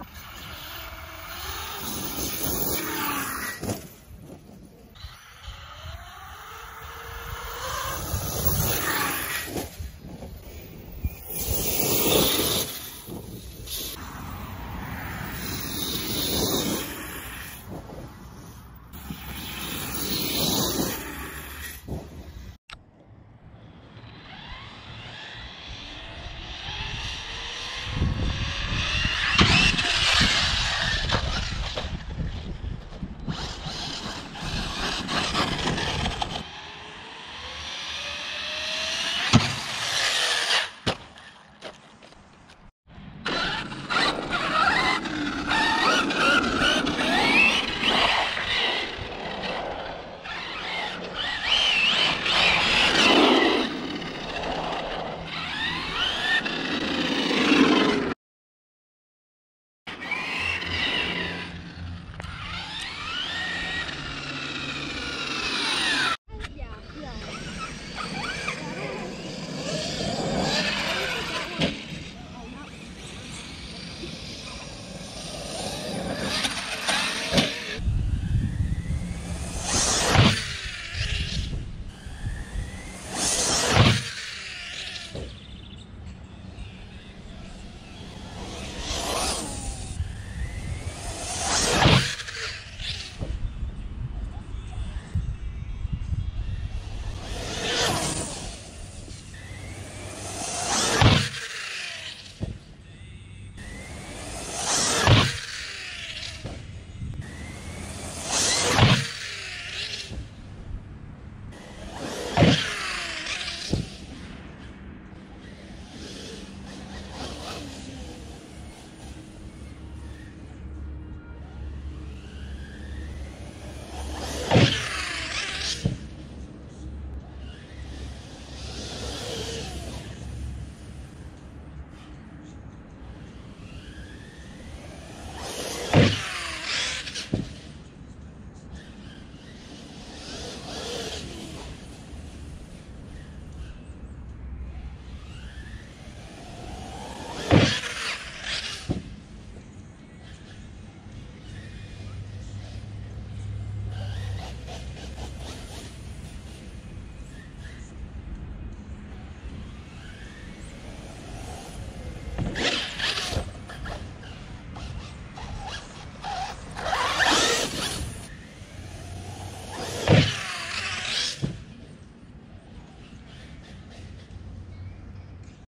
Come on.